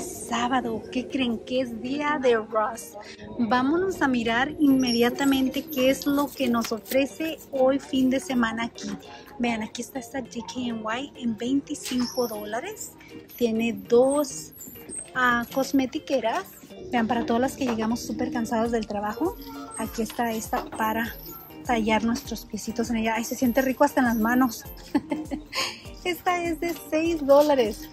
sábado. ¿Qué creen? Que es día de Ross. Vámonos a mirar inmediatamente qué es lo que nos ofrece hoy fin de semana aquí. Vean, aquí está esta DKNY en 25 dólares. Tiene dos uh, cosmetiqueras. Vean, para todas las que llegamos súper cansados del trabajo, aquí está esta para tallar nuestros piecitos en ella. Ay, se siente rico hasta en las manos. esta es de 6 dólares.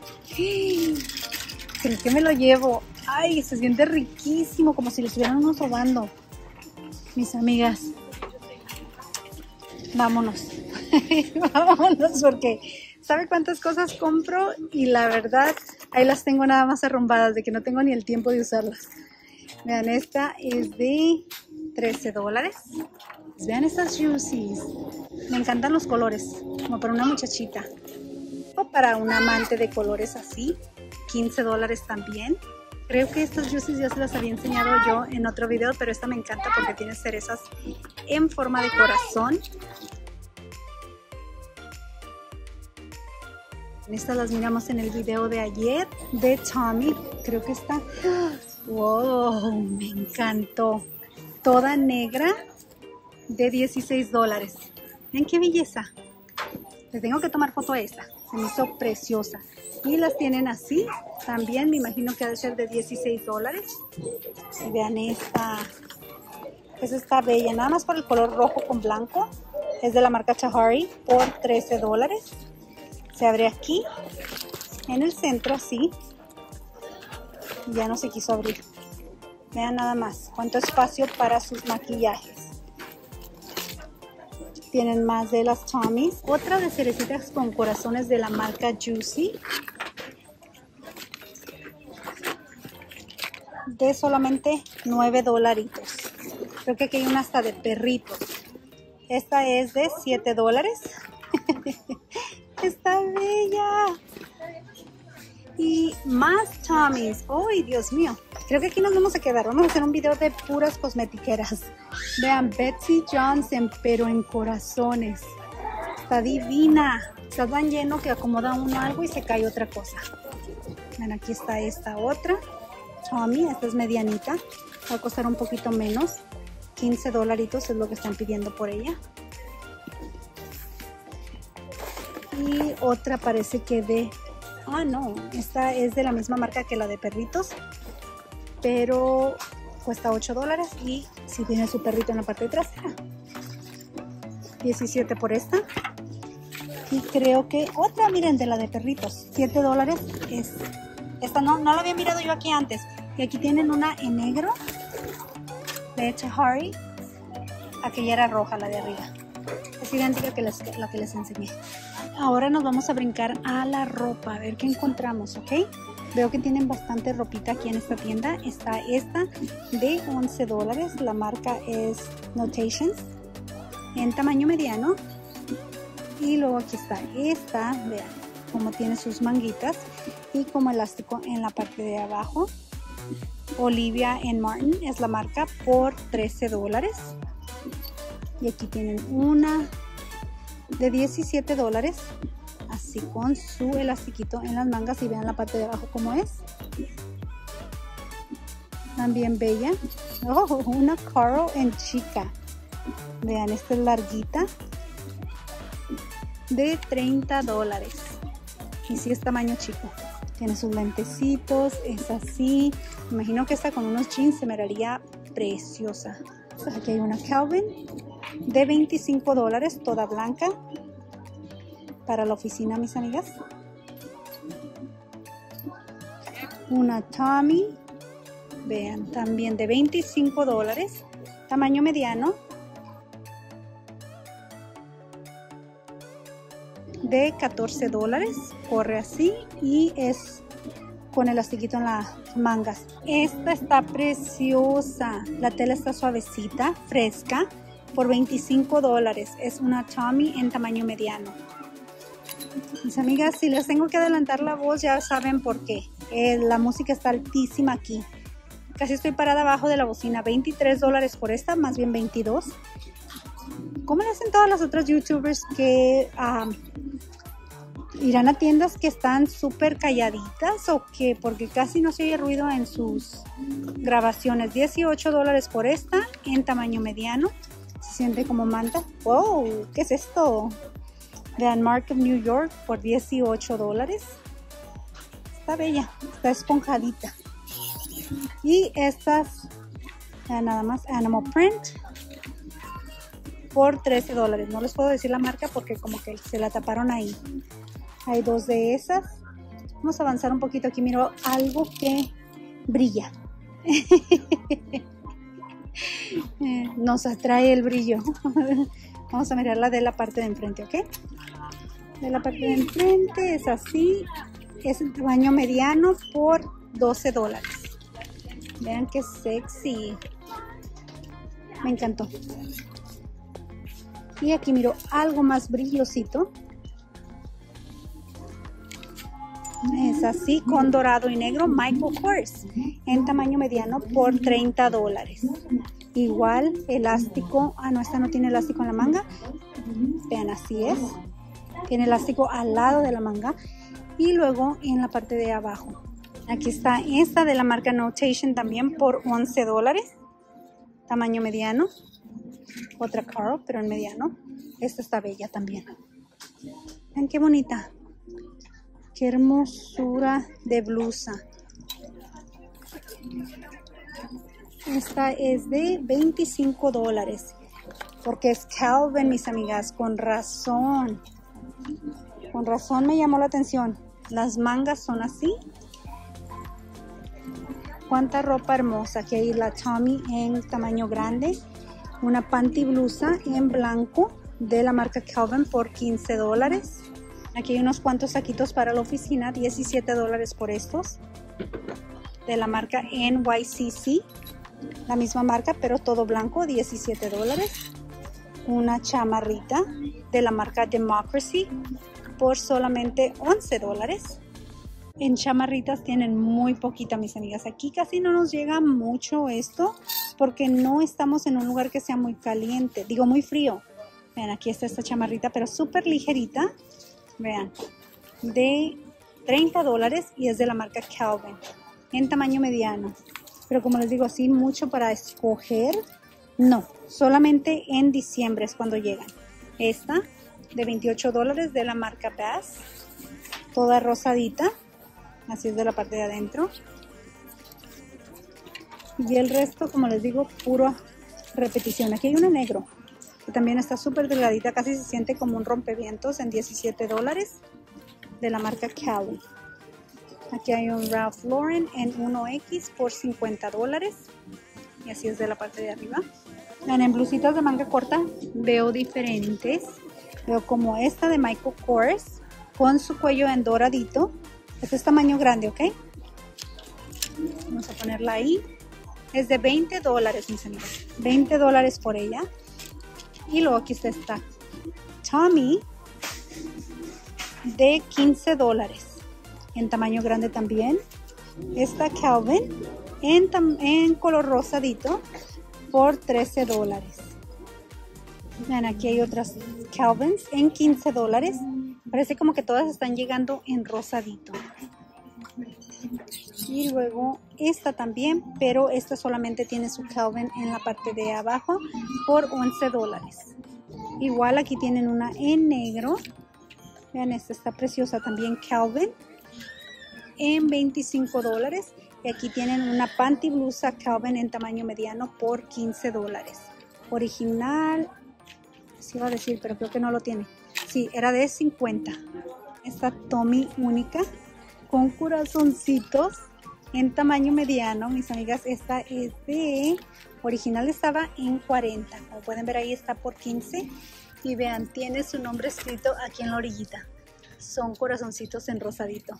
¿Crees que me lo llevo? Ay, se siente riquísimo, como si lo estuviéramos robando. Mis amigas, vámonos. vámonos porque ¿sabe cuántas cosas compro? Y la verdad, ahí las tengo nada más arrumbadas, de que no tengo ni el tiempo de usarlas. Vean, esta es de 13 dólares. Vean estas juicies. Me encantan los colores, como para una muchachita. O para un amante de colores así. 15 dólares también. Creo que estos juices ya se las había enseñado yo en otro video, pero esta me encanta porque tiene cerezas en forma de corazón. Estas las miramos en el video de ayer de Tommy. Creo que está... ¡Wow! Me encantó. Toda negra de 16 dólares. Ven qué belleza. Les tengo que tomar foto a esta. Se me hizo preciosa. Y las tienen así. También me imagino que ha de ser de 16 dólares. Y vean esta. Pues está bella. Nada más por el color rojo con blanco. Es de la marca Chahari por 13 dólares se abre aquí en el centro así ya no se quiso abrir vean nada más cuánto espacio para sus maquillajes tienen más de las Tommy's otra de cerecitas con corazones de la marca Juicy de solamente 9 dolaritos creo que aquí hay una hasta de perritos esta es de 7 dólares está bella. Y más Tommy's. ¡Ay, Dios mío! Creo que aquí nos vamos a quedar. Vamos a hacer un video de puras cosmetiqueras. Vean, Betsy Johnson, pero en corazones. Está divina. Está tan lleno que acomoda uno algo y se cae otra cosa. Ven, aquí está esta otra. Tommy, esta es medianita. Va a costar un poquito menos. 15 dolaritos es lo que están pidiendo por ella. y otra parece que de ah no esta es de la misma marca que la de perritos pero cuesta 8 dólares y si tiene su perrito en la parte trasera 17 por esta. Y creo que otra miren de la de perritos 7 dólares es esta no, no la había mirado yo aquí antes. Y aquí tienen una en negro de Harry aquella era roja la de arriba. Es idéntica que la que les enseñé. Ahora nos vamos a brincar a la ropa, a ver qué encontramos, ¿ok? Veo que tienen bastante ropita aquí en esta tienda. Está esta de 11 dólares. La marca es Notations en tamaño mediano. Y luego aquí está esta, vean cómo tiene sus manguitas y como elástico en la parte de abajo. Olivia en Martin es la marca por 13 dólares. Y aquí tienen una, de 17 dólares así con su elastiquito en las mangas y vean la parte de abajo como es. También bella. Oh, una Caro en chica. Vean esta es larguita. De 30 dólares. Y si es tamaño chico. Tiene sus lentecitos es así. Imagino que esta con unos jeans se me haría preciosa. Aquí hay una Calvin de 25 dólares, toda blanca, para la oficina, mis amigas. Una Tommy, vean, también de 25 dólares, tamaño mediano. De 14 dólares, corre así y es con elastiquito en las mangas. Esta está preciosa, la tela está suavecita, fresca por 25 dólares. Es una Tommy en tamaño mediano. Mis amigas, si les tengo que adelantar la voz, ya saben por qué. Eh, la música está altísima aquí. Casi estoy parada abajo de la bocina. 23 dólares por esta, más bien 22. ¿Cómo le hacen todas las otras youtubers que irán a tiendas que están súper calladitas o que porque casi no se oye ruido en sus grabaciones. 18 dólares por esta en tamaño mediano. Se siente como manta. ¡Wow! ¿Qué es esto? Vean, Mark of New York por 18 dólares. Está bella, está esponjadita. Y estas, nada más, Animal Print por 13 dólares. No les puedo decir la marca porque como que se la taparon ahí. Hay dos de esas. Vamos a avanzar un poquito aquí. Miro algo que brilla. Nos atrae el brillo. Vamos a mirar la de la parte de enfrente, ¿ok? De la parte de enfrente es así. Es tamaño mediano por 12 dólares. Vean qué sexy. Me encantó. Y aquí miro algo más brillosito. Es así con dorado y negro Michael Kors en tamaño mediano por 30 dólares. Igual elástico, ah no, esta no tiene elástico en la manga. Vean, así es. Tiene elástico al lado de la manga y luego en la parte de abajo. Aquí está esta de la marca Notation también por 11 dólares. Tamaño mediano. Otra Carl, pero en mediano. Esta está bella también. Vean qué bonita. Qué hermosura de blusa. Esta es de 25 dólares. Porque es Calvin, mis amigas. Con razón. Con razón me llamó la atención. Las mangas son así. Cuánta ropa hermosa. Aquí hay la Tommy en tamaño grande. Una panty blusa en blanco de la marca Calvin por 15 dólares. Aquí hay unos cuantos saquitos para la oficina, 17 dólares por estos. De la marca NYCC, la misma marca, pero todo blanco, 17 dólares. Una chamarrita de la marca Democracy por solamente 11 dólares. En chamarritas tienen muy poquita, mis amigas. Aquí casi no nos llega mucho esto porque no estamos en un lugar que sea muy caliente, digo muy frío. Vean, aquí está esta chamarrita, pero súper ligerita vean, de 30 dólares y es de la marca Calvin en tamaño mediano. Pero como les digo, así mucho para escoger, no, solamente en diciembre es cuando llegan. Esta de 28 dólares de la marca Bass, toda rosadita, así es de la parte de adentro. Y el resto, como les digo, puro repetición. Aquí hay uno negro, también está súper delgadita, casi se siente como un rompevientos en 17 dólares de la marca Cali. Aquí hay un Ralph Lauren en 1X por 50 dólares. Y así es de la parte de arriba. En blusitas de manga corta veo diferentes. Veo como esta de Michael Kors con su cuello en doradito. Este es tamaño grande, ¿ok? Vamos a ponerla ahí. Es de 20 dólares, mis amigos. 20 dólares por ella. Y luego aquí está esta Tommy de 15 dólares. En tamaño grande también. Esta Calvin en, en color rosadito por 13 dólares. Vean, aquí hay otras Calvins en 15 dólares. Parece como que todas están llegando en rosadito. Y luego esta también, pero esta solamente tiene su Calvin en la parte de abajo por 11 dólares. Igual aquí tienen una en negro. Vean, esta está preciosa también Calvin en 25 dólares. Y aquí tienen una panty blusa Calvin en tamaño mediano por 15 dólares. Original, sí iba a decir, pero creo que no lo tiene. Sí, era de 50. Esta Tommy única con corazoncitos en tamaño mediano. Mis amigas, esta es de... Original estaba en 40. Como pueden ver ahí está por 15. Y vean, tiene su nombre escrito aquí en la orillita. Son corazoncitos en rosadito.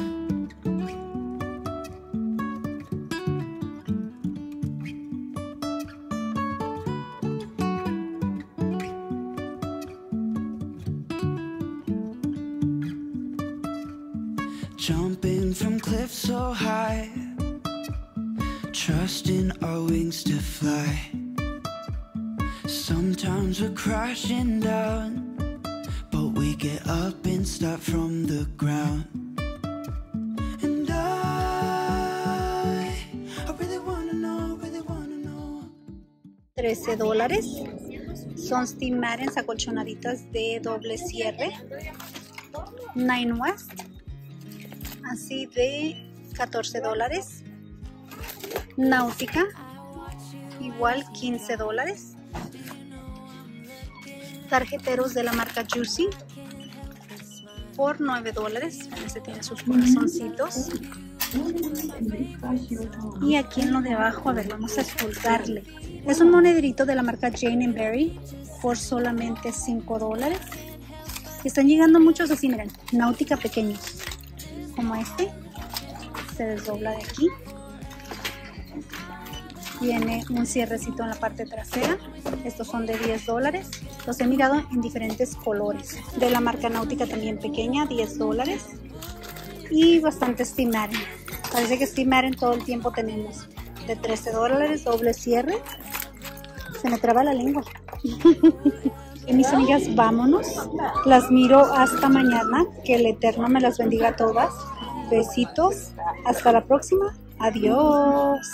Fly. Sometimes we're crashing down, but we get up and start from the ground. And I, I really wanna know, really wanna know. 13 dólares. Son Steam Marens acolchonaditas de doble cierre. Nine West. Así de 14 dólares. Náutica. Igual 15 dólares. Tarjeteros de la marca Juicy. Por 9 dólares. Este tiene sus corazoncitos. Y aquí en lo de abajo, a ver, vamos a escultarle. Es un monederito de la marca Jane Berry por solamente 5 dólares. Están llegando muchos así, miren, náutica pequeños, como este. Se desdobla de aquí. Tiene un cierrecito en la parte trasera. Estos son de 10 dólares. Los he mirado en diferentes colores. De la marca náutica también pequeña, 10 dólares. Y bastante Maren. Parece que Steam Maren todo el tiempo tenemos. De 13 dólares, doble cierre. Se me traba la lengua. y mis amigas, vámonos. Las miro hasta mañana. Que el Eterno me las bendiga a todas. Besitos. Hasta la próxima. Adiós.